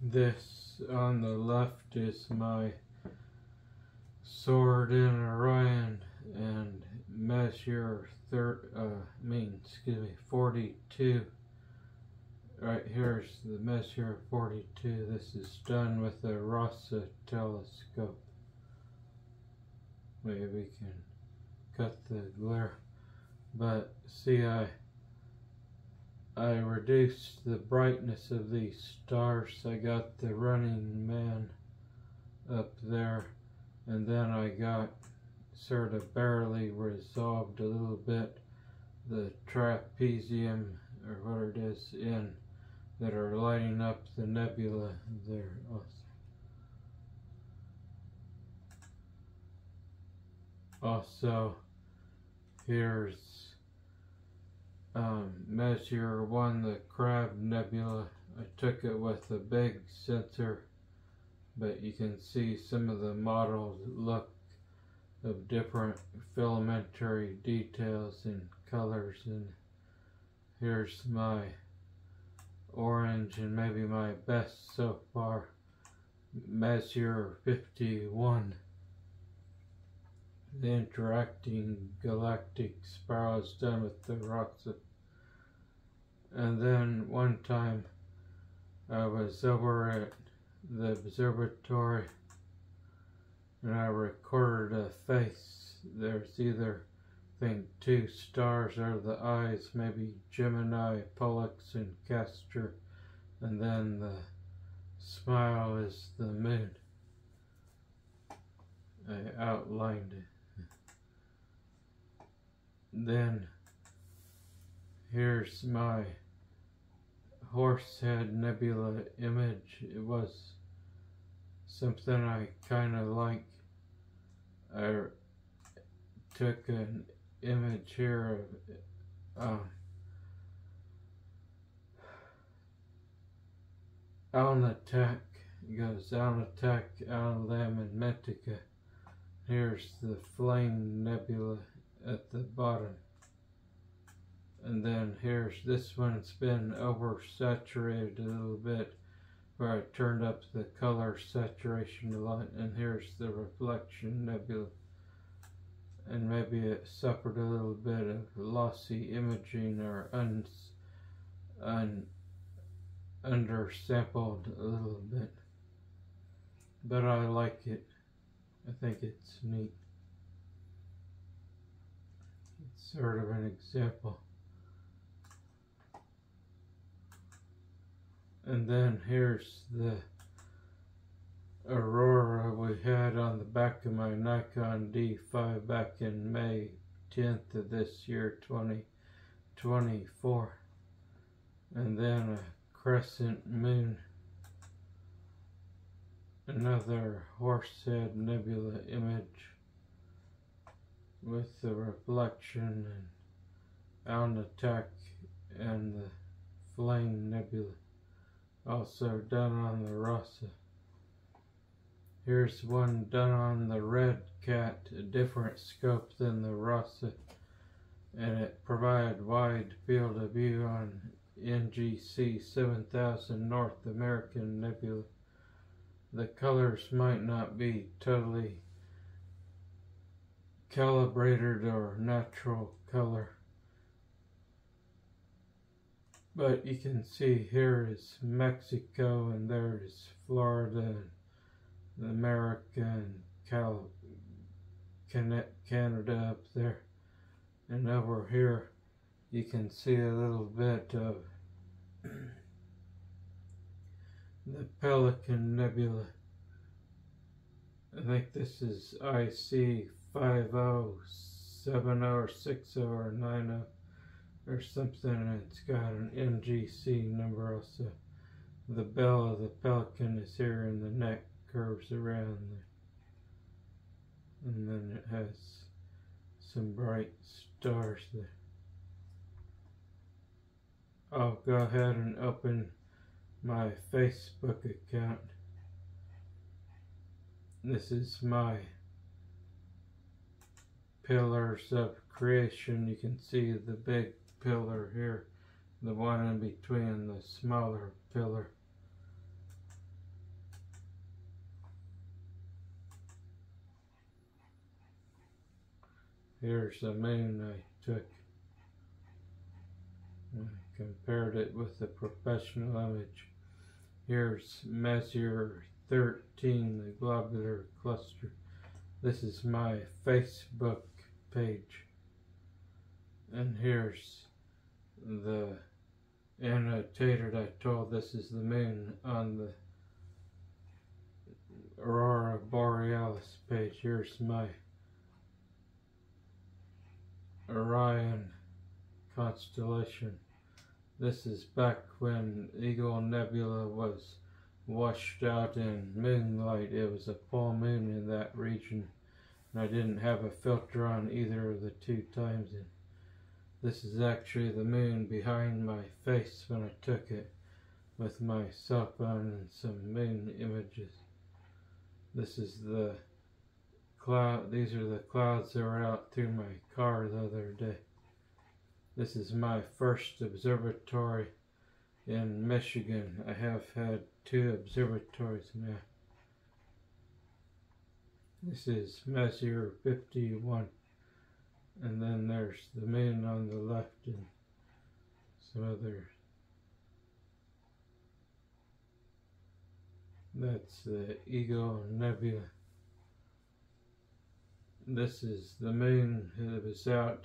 This on the left is my sword in Orion and Messier third uh mean excuse me 42 right here's the Messier 42 this is done with the Rasa telescope. Maybe we can cut the glare but see I I reduced the brightness of these stars I got the running man up there and then I got sort of barely resolved a little bit the trapezium or what it is in that are lighting up the nebula there also. Also, here's um, Messier 1, the Crab Nebula. I took it with a big sensor, but you can see some of the models look of different filamentary details and colors. And here's my orange and maybe my best so far. Messier 51 the interacting galactic spirals done with the rocks of, and then one time I was over at the observatory and I recorded a face. There's either, I think, two stars are the eyes, maybe Gemini, Pollux, and Castor, and then the smile is the moon. I outlined it. Then here's my Horsehead Nebula image. It was something I kind of like. I took an image here of um, Alnitak. It goes Alnitak, Alnilam, and Mintaka. Here's the Flame Nebula at the bottom. And then here's this one. It's been oversaturated a little bit where I turned up the color saturation a lot and here's the reflection nebula. And maybe it suffered a little bit of lossy imaging or un, un, undersampled a little bit. But I like it. I think it's neat. It's sort of an example And then here's the Aurora we had on the back of my Nikon D5 back in May 10th of this year 2024. And then a crescent moon. Another Horsehead Nebula image with the reflection and Alnitak and the Flame Nebula Oh, also done on the Rasa. Here's one done on the Red Cat, a different scope than the Rasa, and it provided wide field of view on NGC 7000 North American Nebula. The colors might not be totally calibrated or natural color but you can see here is Mexico and there is Florida and America and Cal Canada up there. And over here you can see a little bit of the Pelican Nebula. I think this is IC 5070 or 60 or 90 or something and it's got an NGC number also. The bell of the pelican is here and the neck curves around there. And then it has some bright stars there. I'll go ahead and open my Facebook account. This is my pillars of creation. You can see the big pillar here, the one in between the smaller pillar. Here's the moon I took. I compared it with the professional image. Here's Messier 13, the globular cluster. This is my Facebook page. And here's the annotated I told this is the moon on the Aurora Borealis page. Here's my Orion constellation. This is back when Eagle Nebula was washed out in moonlight. It was a full moon in that region. And I didn't have a filter on either of the two times. And this is actually the moon behind my face when I took it with my cell phone and some moon images. This is the cloud, these are the clouds that were out through my car the other day. This is my first observatory in Michigan. I have had two observatories now. This is Messier 51 and then there's the moon on the left and some other that's the Eagle Nebula. This is the moon it was out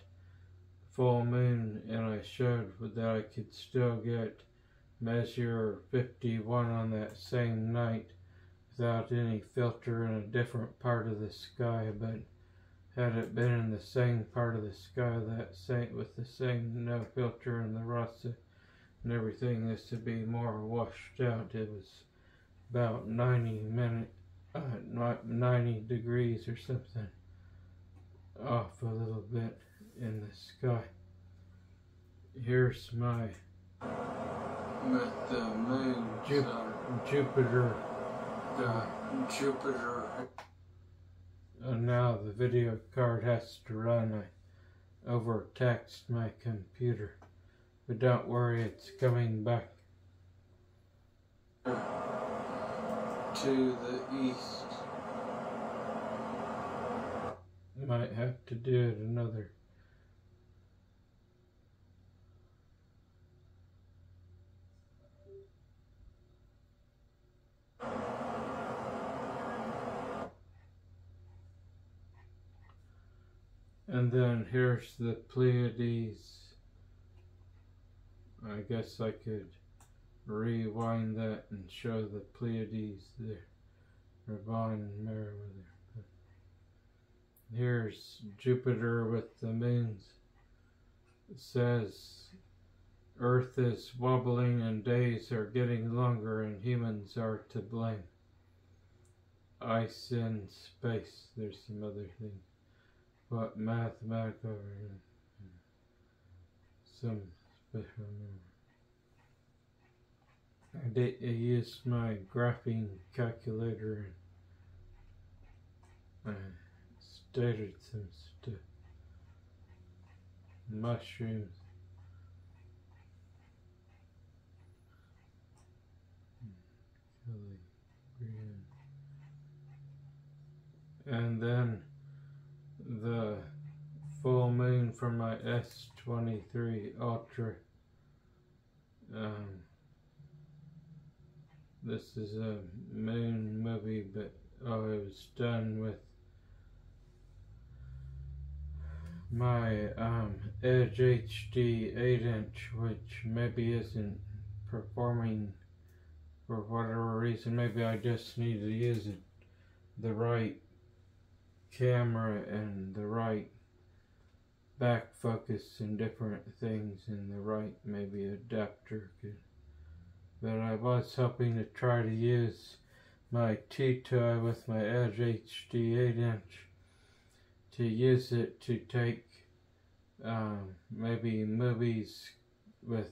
full moon and I showed that I could still get Messier 51 on that same night without any filter in a different part of the sky but had it been in the same part of the sky that same with the same no filter and the rust and everything this to be more washed out. It was about 90 minute uh, 90 degrees or something off a little bit in the sky. Here's my with the moon Jup Jupiter the Jupiter. and now the video card has to run. I over text my computer. But don't worry it's coming back. To the east. Might have to do it another And then here's the Pleiades. I guess I could rewind that and show the Pleiades there. Ravon Meriwether. Here's Jupiter with the moons. It says Earth is wobbling and days are getting longer and humans are to blame. Ice in space. There's some other things what mathematical some special I did I used my graphing calculator and I stated some stuff. Mushrooms. And then the full moon from my S23 Ultra. Um, this is a moon movie, but it was done with my um, Edge HD 8 inch, which maybe isn't performing for whatever reason. Maybe I just need to use it the right camera and the right back focus and different things and the right maybe adapter could but I was hoping to try to use my T-Toy with my Edge HD 8 inch to use it to take um, maybe movies with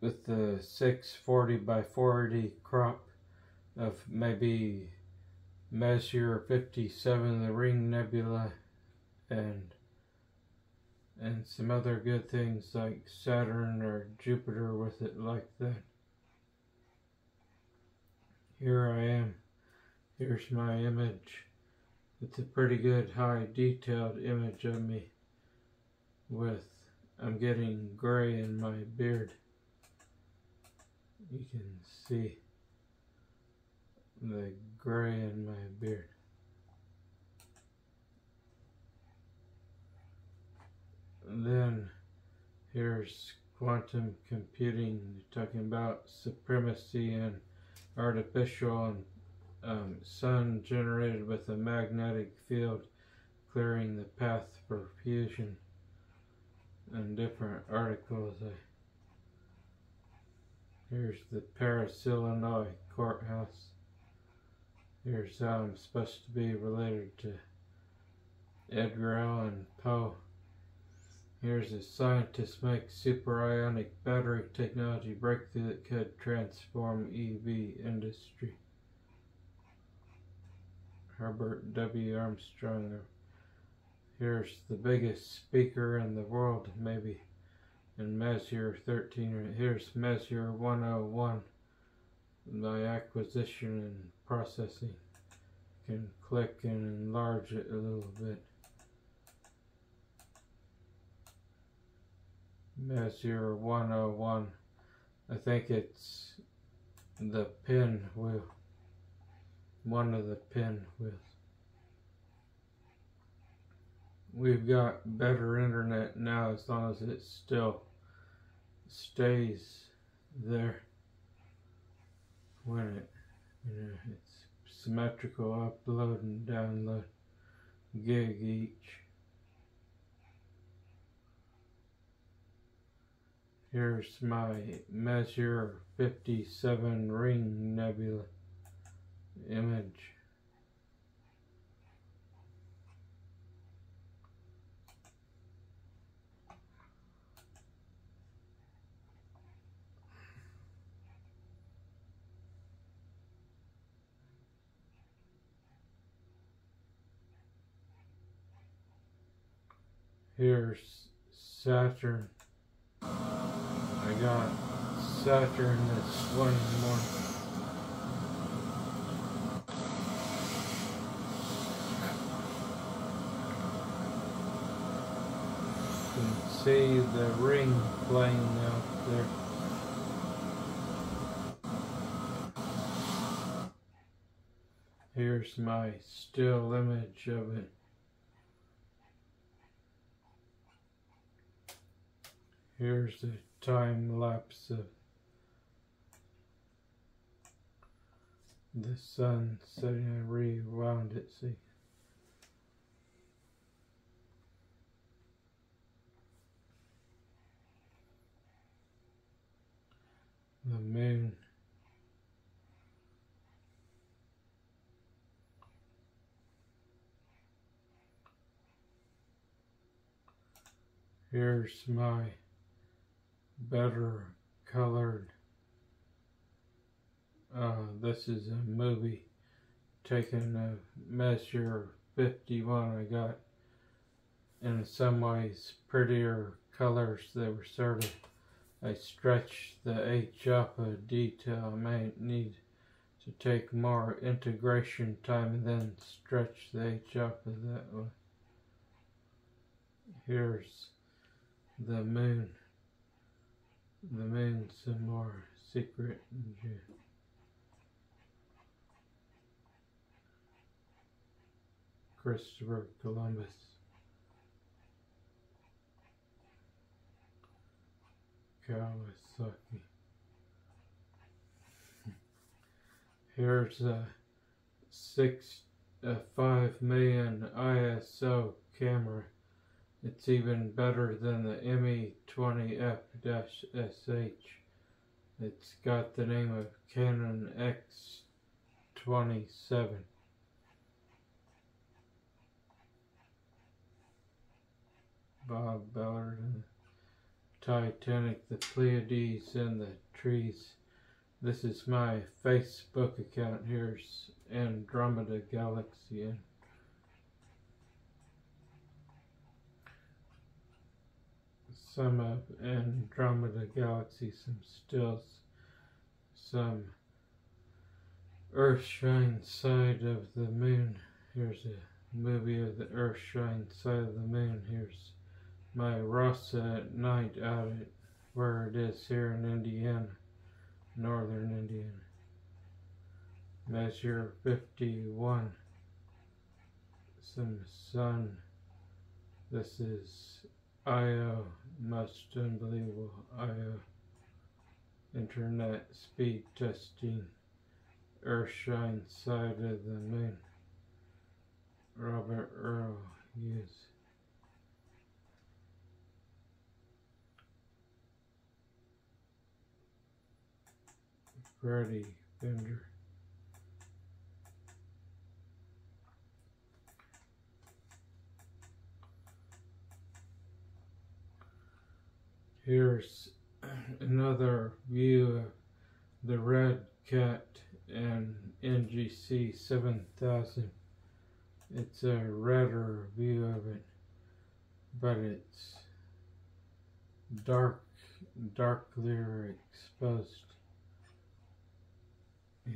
with the 640 by 40 crop of maybe Messier 57, the Ring Nebula, and and some other good things like Saturn or Jupiter with it like that. Here I am. Here's my image It's a pretty good high detailed image of me with I'm getting gray in my beard. You can see the gray in my beard. Then here's quantum computing talking about supremacy and artificial and um, sun generated with a magnetic field clearing the path for fusion and different articles. Here's the Paris, Illinois courthouse. Here's I'm supposed to be related to Edgar Allan Poe. Here's a scientist makes super ionic battery technology breakthrough that could transform EV industry. Herbert W. Armstrong. Uh, here's the biggest speaker in the world, maybe, in Messier 13. Here's Messier 101, my acquisition and processing. You Can click and enlarge it a little bit. Messier 101. I think it's the pin wheel. One of the pin wheels. We've got better internet now as long as it still stays there when it it's symmetrical upload and download gig each. Here's my Messier 57 Ring Nebula image. Here's Saturn. I got Saturn this one can see the ring playing out there. Here's my still image of it. Here's the time lapse of the sun setting. I rewound it, see. The moon. Here's my better colored. Uh, this is a movie taken a Messier 51 I got in some ways prettier colors. They were sort of, I stretched the H up a detail. I might need to take more integration time and then stretch the H up that way. Here's the moon. The moon some more secret. Christopher Columbus. Kawasaki. Here's a six, a five million ISO camera. It's even better than the ME20F-SH. It's got the name of Canon X27. Bob Ballard and Titanic, the Pleiades and the trees. This is my Facebook account. Here's Andromeda Galaxy. Some of Andromeda Galaxy, some stills, some Earth shine side of the moon. Here's a movie of the Earth Earthshine side of the moon. Here's my Rasa at night out at where it is here in Indiana, northern Indiana. Messier 51. Some sun. This is IO, uh, must unbelievable IO. Uh, internet speed testing. Earthshine side of the moon. Robert Earl Hughes. Freddie Bender. Here's another view of the Red Cat and NGC 7000. It's a redder view of it, but it's dark, darkly exposed.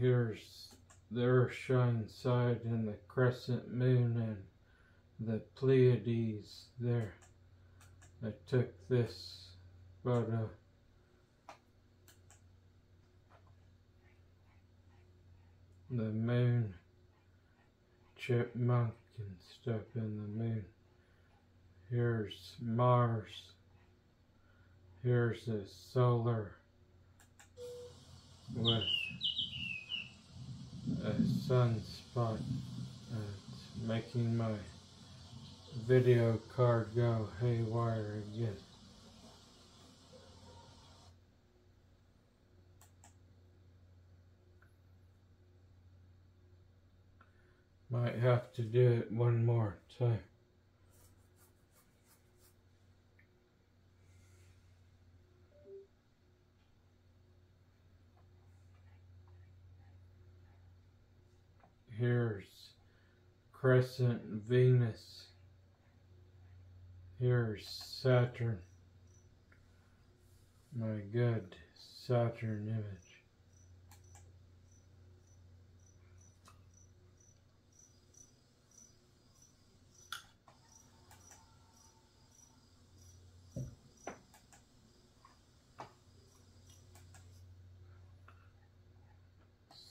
Here's the Earthshine side and the crescent moon and the Pleiades there. I took this photo. The moon, chipmunk and stuff in the moon. Here's Mars. Here's a solar with a sunspot. Uh, it's making my video card go haywire again. Might have to do it one more time. Here's Crescent Venus. Here's Saturn. My good Saturn image.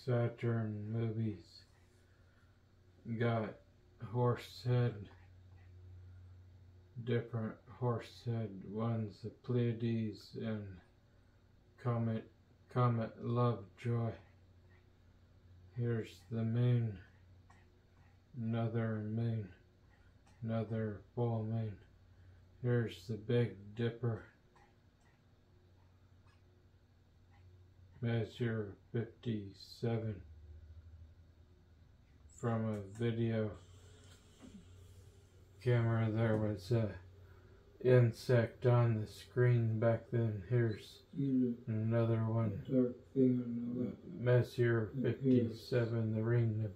Saturn movies got horse head, different horse head ones, the Pleiades and Comet, Comet Lovejoy. Here's the moon, another moon, another full moon. Here's the Big Dipper. Measure 57 from a video camera there was a insect on the screen back then. Here's another one. Dark thing on Messier 57 the ring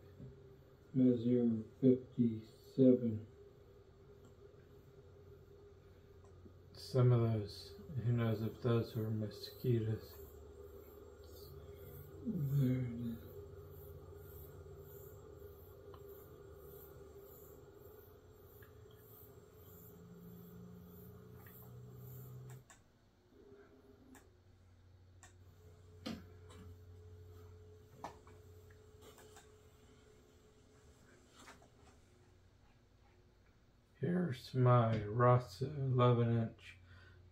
Messier 57 some of those who knows if those were mosquitoes there it is. Here's my Rasa 11 inch,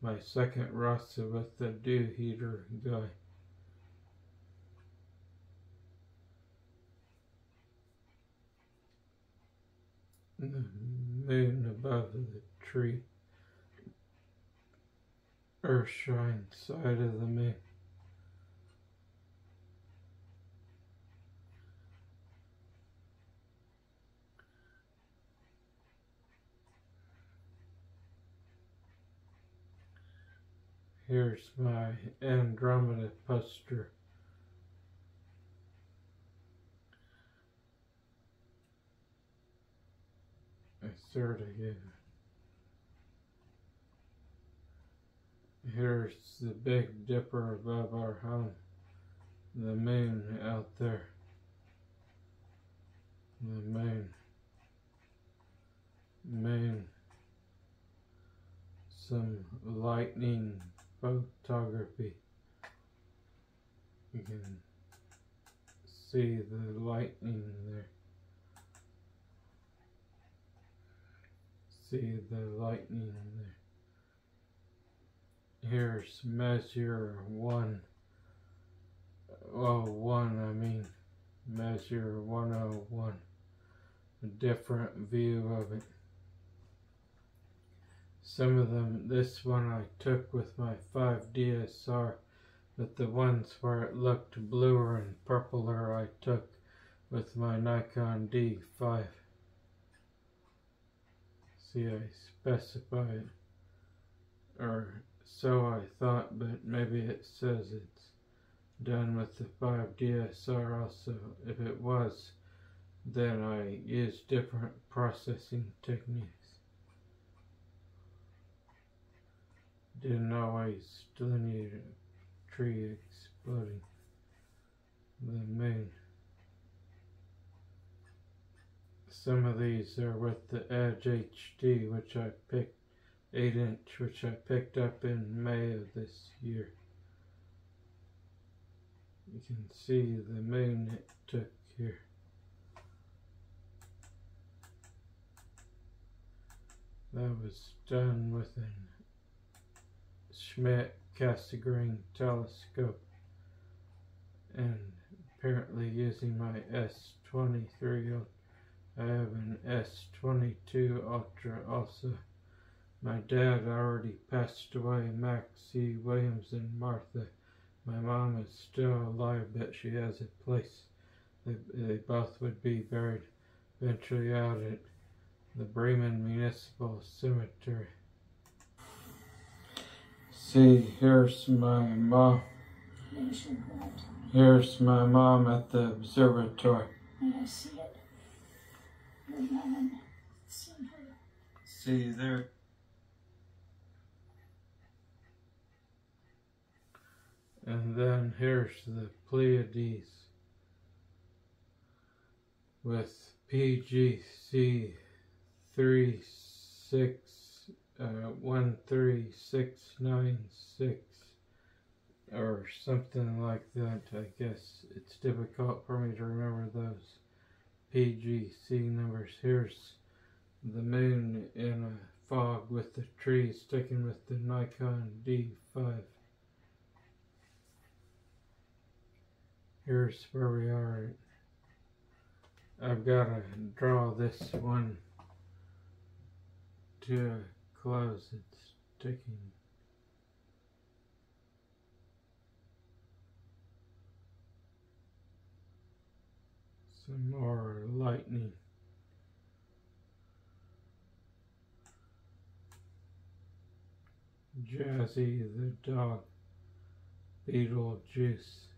my second Rasa with the dew heater guy. Mm-hmm. the moon above the tree. Earth Earthshine side of the moon. Here's my Andromeda poster. I sort. Here's the Big Dipper above our home. The moon out there. The moon. moon, some lightning photography. You can see the lightning there. See the lightning there. Here's Messier one. Oh, one, I mean, Messier 101. A different view of it. Some of them, this one I took with my 5 DSR, but the ones where it looked bluer and purpler I took with my Nikon D5. See, I specify it, or so I thought, but maybe it says it's done with the 5 DSR also. If it was, then I used different processing techniques. Didn't always delineate a tree exploding the moon. Some of these are with the Edge HD, which I picked 8 inch, which I picked up in May of this year. You can see the moon it took here. That was done with a Schmidt Cassegrain telescope and apparently using my S23 I have an S22 Ultra also. My dad already passed away, Max C. Williams and Martha. My mom is still alive, but she has a place. They, they both would be buried eventually out at the Bremen Municipal Cemetery. See, here's my mom. Here's my mom at the observatory. I see it. See there. And then here's the Pleiades with PGC three uh, one three six nine six or something like that. I guess it's difficult for me to remember those PGC numbers. Here's the moon in a fog with the trees sticking with the Nikon D5. Here's where we are. I've got to draw this one to a close. It's taking some more lightning. Jazzy the dog, Beetlejuice.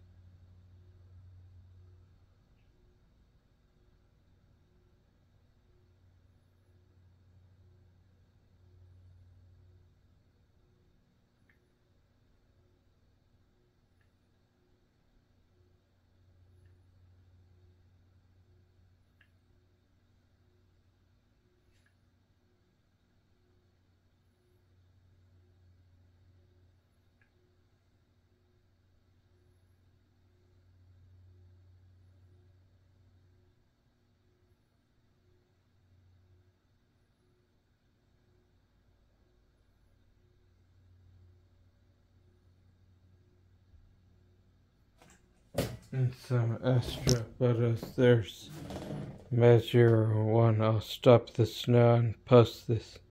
And some extra photos. There's Messier one. I'll stop this now and post this.